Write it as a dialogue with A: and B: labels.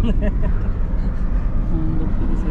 A: Ang lupit sa